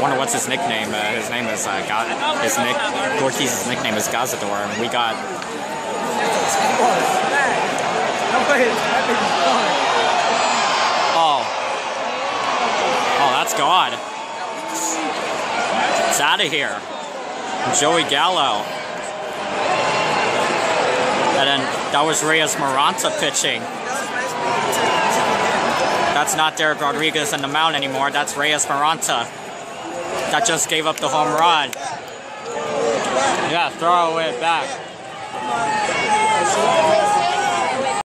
wonder what's his nickname. Uh, his name is uh, Ga- his nick Ortiz's nickname is Gazador, and we got oh oh that's God. It's out of here. Joey Gallo. And then that was Reyes Moronta pitching. That's not Dereck Rodriguez in the mound anymore. That's Reyes Moronta. That just gave up the home run. Yeah, throw it back.